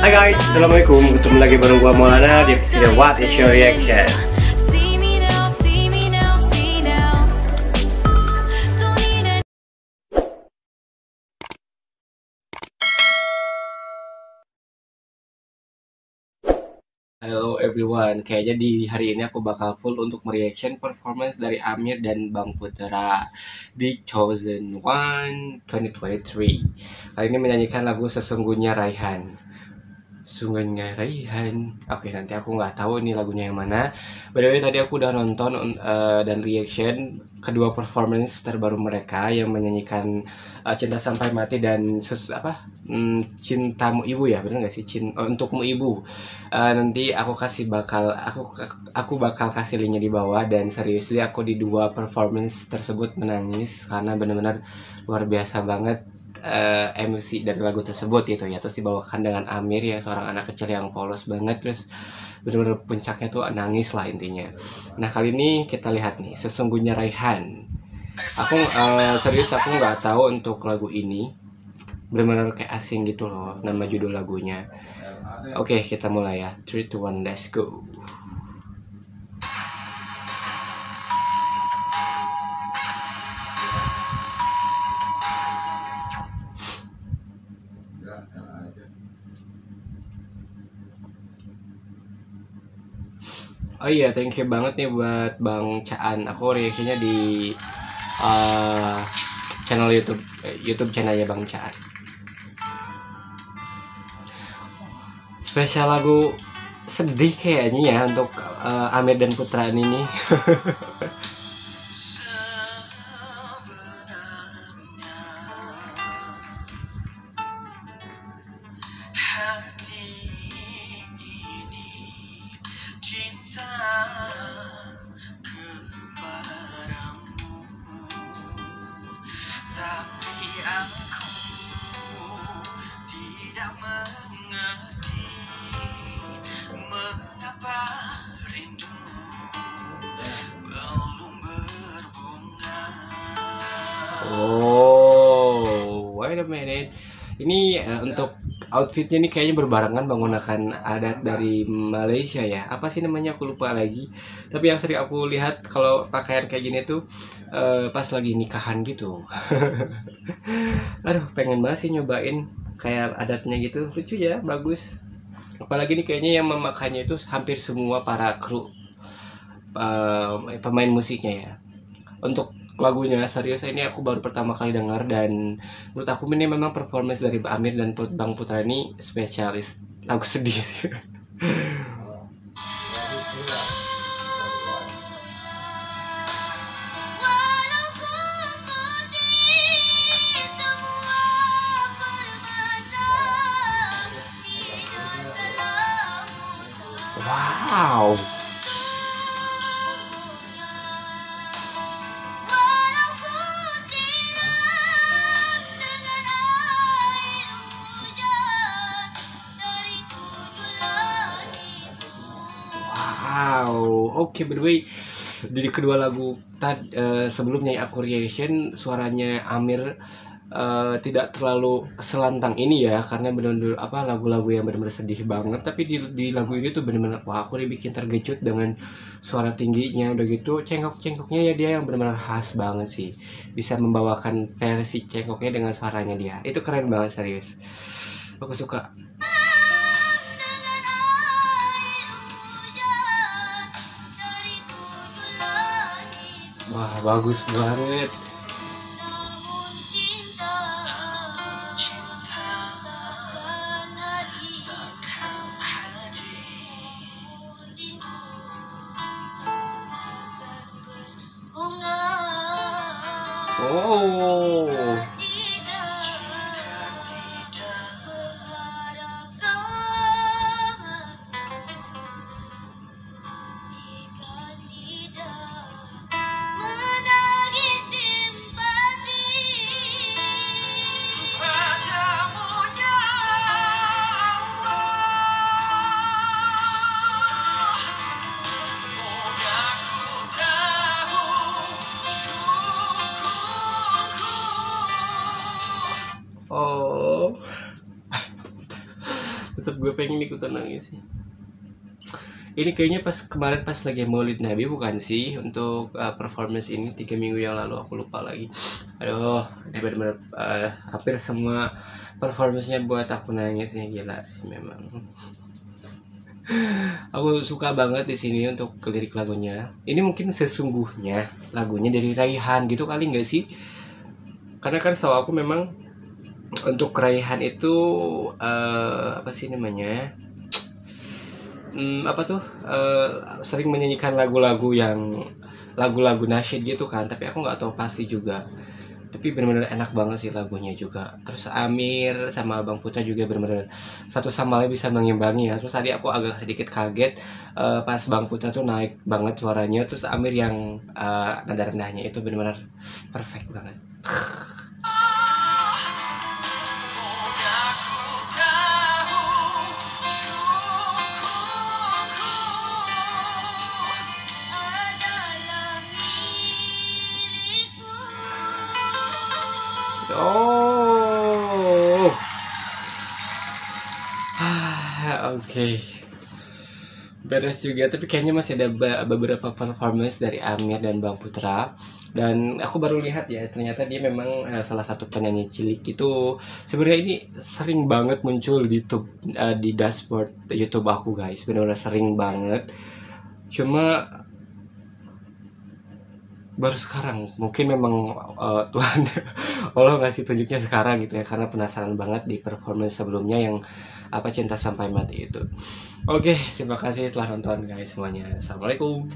Hai guys, Assalamualaikum. Ketemu lagi bareng gua Maulana di episode What is your reaction? Hello everyone, kayaknya di hari ini aku bakal full untuk mereaction performance dari Amir dan Bang Putra di Chosen One 2023 Kali ini menyanyikan lagu Sesungguhnya Raihan Sesungguhnya Raihan Oke nanti aku nggak tahu ini lagunya yang mana. By the way tadi aku udah nonton uh, dan reaction kedua performance terbaru mereka yang menyanyikan uh, Cinta Sampai Mati dan ses apa? Hmm, Cintamu Ibu ya bener nggak sih? Cin oh, Untukmu Ibu. Uh, nanti aku kasih bakal aku aku bakal kasih linknya di bawah dan seriously aku di dua performance tersebut menangis karena benar-benar luar biasa banget uh, emosi dari lagu tersebut gitu ya. Terus dibawakan dengan Amir ya seorang anak kecil yang polos banget. Terus benar-benar puncaknya tuh nangis lah intinya. Nah kali ini kita lihat nih sesungguhnya Raihan. Aku uh, serius aku nggak tahu untuk lagu ini. Benar-benar kayak asing gitu loh nama judul lagunya. Oke, kita mulai ya. 3 2 1, let's go. Oh iya, thank you banget nih buat Bang Caan. Aku reaksinya di uh, channel YouTube eh, YouTube channelnya Bang Caan. spesial lagu sedih kayaknya ya untuk uh, Amir dan Putra ini Ini uh, untuk outfitnya ini kayaknya berbarengan menggunakan adat dari Malaysia ya. Apa sih namanya aku lupa lagi. Tapi yang sering aku lihat kalau pakaian kayak gini tuh uh, pas lagi nikahan gitu. Aduh, pengen banget sih nyobain kayak adatnya gitu. Lucu ya, bagus. Apalagi nih kayaknya yang memakainya itu hampir semua para kru uh, pemain musiknya ya. Untuk lagunya serius ini aku baru pertama kali dengar dan menurut aku ini memang performance dari Amir dan Bang Putra ini spesialis lagu sedih sih. Wow. Oke, by the way, di kedua lagu tad, eh, sebelumnya aku suaranya Amir eh, tidak terlalu selantang ini ya karena benar-benar apa lagu-lagu yang benar-benar sedih banget. Tapi di, di lagu ini tuh benar-benar wah aku dibikin terkejut dengan suara tingginya udah gitu cengkok-cengkoknya ya dia yang benar-benar khas banget sih. Bisa membawakan versi cengkoknya dengan suaranya dia. Itu keren banget serius. Aku suka wah bagus banget. Namun oh. Tetap gue pengen ikutan nangis sih. Ini kayaknya pas kemarin pas lagi Maulid Nabi bukan sih untuk uh, performance ini tiga minggu yang lalu aku lupa lagi. Aduh benar-benar uh, hampir semua performance-nya buat aku nangis ya gila sih memang. Aku suka banget di sini untuk lirik lagunya. Ini mungkin sesungguhnya lagunya dari Raihan gitu kali nggak sih? Karena kan setahu aku memang untuk Raihan itu eh, apa sih namanya? Hmm, apa tuh? Eh, sering menyanyikan lagu-lagu yang lagu-lagu nasyid gitu kan tapi aku nggak tahu pasti juga. Tapi benar-benar enak banget sih lagunya juga. Terus Amir sama Bang Putra juga benar-benar satu sama lain bisa mengimbangi ya. Terus tadi aku agak sedikit kaget eh, pas Bang Putra tuh naik banget suaranya. Terus Amir yang eh, nada rendahnya itu benar-benar perfect banget Oke. Beres juga tapi kayaknya masih ada beberapa performance dari Amir dan Bang Putra. Dan aku baru lihat ya ternyata dia memang eh, salah satu penyanyi cilik itu sebenarnya ini sering banget muncul di YouTube eh, di dashboard YouTube aku guys. Benar-benar sering banget. Cuma baru sekarang. Mungkin memang eh, Tuhan Allah ngasih tunjuknya sekarang gitu ya karena penasaran banget di performance sebelumnya yang apa cinta sampai mati itu. Oke terima kasih setelah nonton guys semuanya. Assalamualaikum